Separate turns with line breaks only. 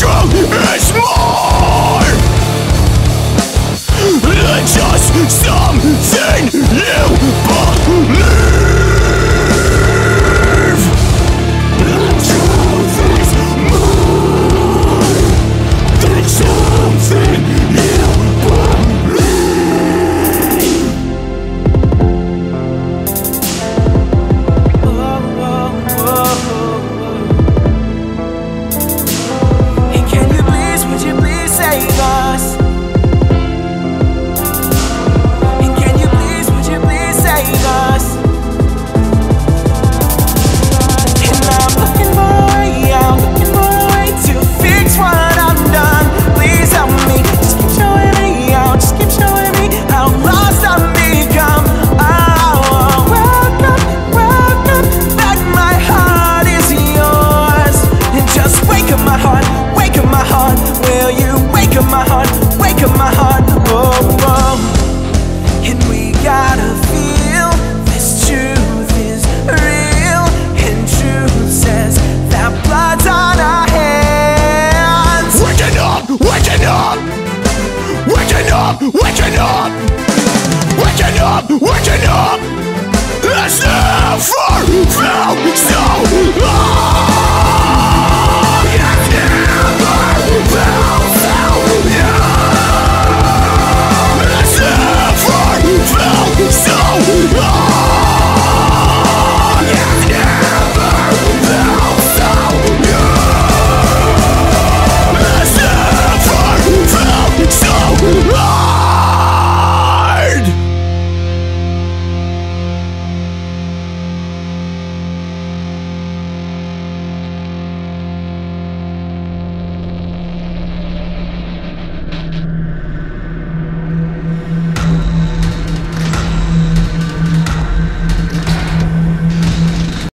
strong. my heart, wake up my heart, oh, oh. And we gotta feel this truth is real, and truth says that blood's on our hands.
Waking up, waking up, waking up, waking up, waking up, waking up. It's the